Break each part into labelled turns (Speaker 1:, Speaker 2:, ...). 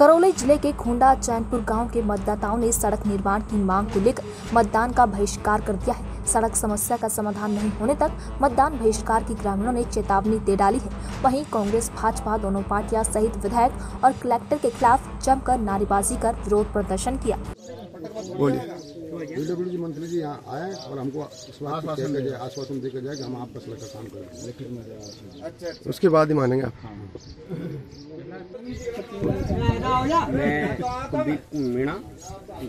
Speaker 1: करौली ज़िले के खूंडा चैनपुर गाँव के मतदाताओं ने सड़क निर्माण की मांग को लेकर मतदान का बहिष्कार कर दिया है। सड़क समस्या का समाधान नहीं होने तक मतदान बहिष्कार की ग्रामीणों ने चेतावनी दे डाली है। वहीं कांग्रेस भाजपा दोनों पार्टियाँ सहित विधायक और कलेक्टर के खिलाफ जमकर नारेबाजी कर विरोध प्रदर्शन किया।
Speaker 2: बोलिए। मंत्री जी यहाँ आए और हमको इस बात की कह के गए आश्वासन दे जाए कि हम आपका सड़क का काम करेंगे। उसके बाद ही मानेंगे आप।
Speaker 3: मैं कुलदीप मीणा,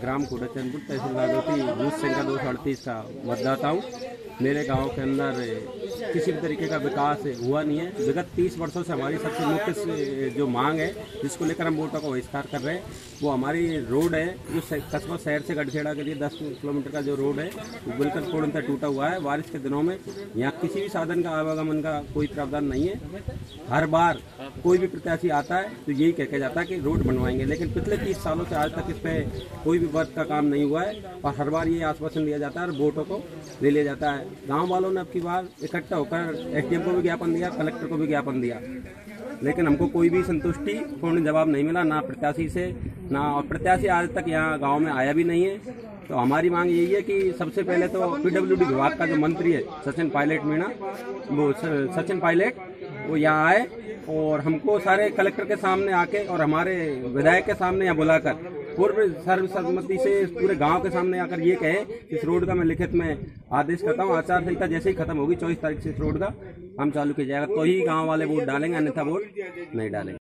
Speaker 3: ग्राम कोटाचंदपुर तहसील लादोती बूथ संख्या दो सौ अड़तीस का मतदाता हूँ। मेरे गाँव के अंदर किसी भी तरीके का विकास हुआ नहीं है। विगत तीस वर्षों से हमारी सबसे मुख्य जो मांग है, जिसको लेकर हम वोटों का बहिष्कार कर रहे हैं, वो हमारी रोड है। जो कस्बा शहर से गढ़खेड़ा के लिए दस किलोमीटर का जो रोड है, वो बिल्कुल पूर्णतः टूटा हुआ है। बारिश के दिनों में यहाँ किसी भी साधन का आवागमन का कोई प्रावधान नहीं है। हर बार कोई भी प्रत्याशी आता है तो यही कह के जाता है कि रोड बनवाएँगे। लेकिन पिछले तीस सालों से आज तक इस पे कोई भी वर्क का काम नहीं हुआ है और हर बार ये आश्वासन दिया जाता है और वोटों को ले लिया जाता है। गाँव वालों ने अब की बार इकट्ठा होकर एसडीएम को भी ज्ञापन दिया, कलेक्टर को भी ज्ञापन दिया। लेकिन हमको कोई भी संतुष्टि, पूर्ण जवाब नहीं मिला, ना प्रत्याशी से, ना और प्रत्याशी आज तक यहाँ गाँव में आया भी नहीं है। तो हमारी मांग यही है कि सबसे पहले तो पीडब्ल्यूडी विभाग का जो मंत्री है, सचिन पायलट मीणा, वो सचिन पायलट वो यहाँ आए और हमको सारे कलेक्टर के सामने आके और हमारे विधायक के सामने यहाँ बुलाकर, पूर्व सर्वसम्मति से पूरे गाँव के सामने आकर ये कहे कि इस रोड का मैं लिखित में आदेश करता हूँ, आचार संहिता जैसे ही खत्म होगी, चौबीस तारीख से इस रोड का हम चालू किया जाएगा। तो ही गाँव वाले वोट डालेंगे, अन्यथा वोट नहीं डालेंगे।